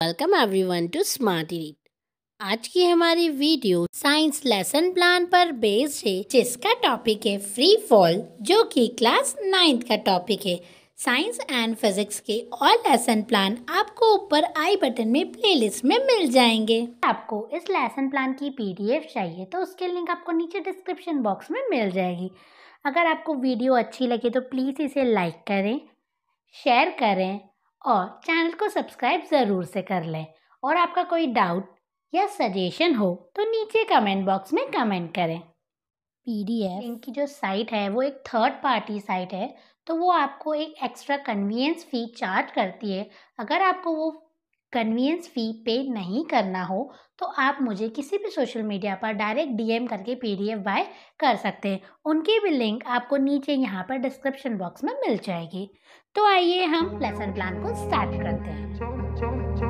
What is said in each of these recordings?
Welcome everyone to Smart Read आज की हमारी वीडियो साइंस लेसन प्लान पर बेस्ड है, जिसका टॉपिक है फ्री फॉल जो कि क्लास नाइन्थ का टॉपिक है। साइंस एंड फिजिक्स के ऑल लेसन प्लान आपको ऊपर आई बटन में प्लेलिस्ट में मिल जाएँगे। आपको इस लेसन प्लान की पीडीएफ चाहिए तो उसके लिंक आपको नीचे डिस्क्रिप्शन बॉक्स में मिल जाएगी। अगर आपको वीडियो अच्छी लगे तो प्लीज़ इसे लाइक करें शेयर करें और चैनल को सब्सक्राइब ज़रूर से कर लें। और आपका कोई डाउट या सजेशन हो तो नीचे कमेंट बॉक्स में कमेंट करें। पीडीएफ इनकी जो साइट है वो एक थर्ड पार्टी साइट है तो वो आपको एक एक्स्ट्रा कन्वीनियंस फ़ी चार्ज करती है। अगर आपको वो कन्वीनियंस फ़ी पे नहीं करना हो तो आप मुझे किसी भी सोशल मीडिया पर डायरेक्ट डीएम करके पीडीएफ बाय कर सकते हैं। उनकी भी लिंक आपको नीचे यहाँ पर डिस्क्रिप्शन बॉक्स में मिल जाएगी। तो आइए हम लेसन प्लान को स्टार्ट करते हैं।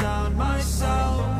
down, myself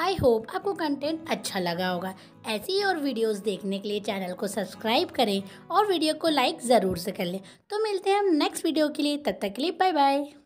I hope आपको कंटेंट अच्छा लगा होगा। ऐसी और वीडियोस देखने के लिए चैनल को सब्सक्राइब करें और वीडियो को लाइक ज़रूर से कर लें। तो मिलते हैं हम नेक्स्ट वीडियो के लिए। तब तक के लिए बाय बाय